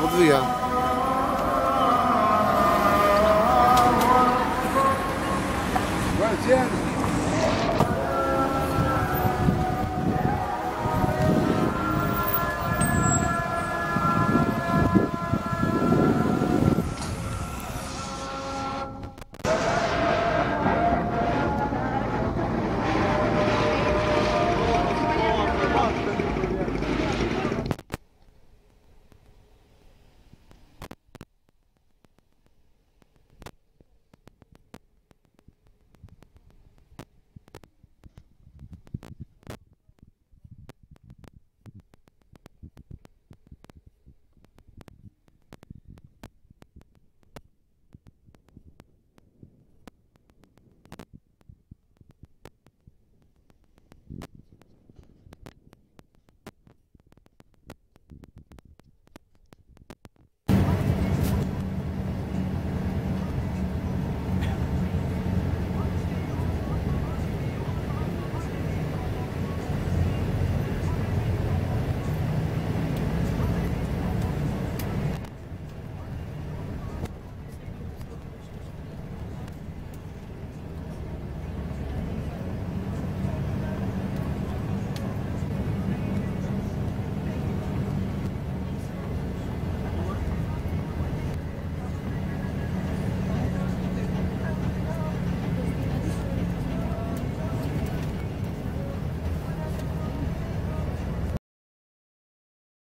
不至于啊。再见。